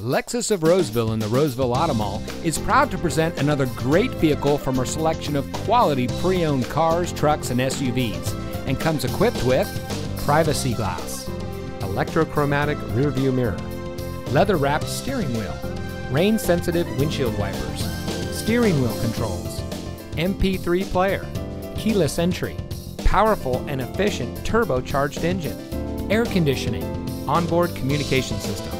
Lexus of Roseville in the Roseville Auto Mall is proud to present another great vehicle from our selection of quality pre owned cars, trucks, and SUVs, and comes equipped with privacy glass, electrochromatic rearview mirror, leather wrapped steering wheel, rain sensitive windshield wipers, steering wheel controls, MP3 player, keyless entry, powerful and efficient turbocharged engine, air conditioning, onboard communication system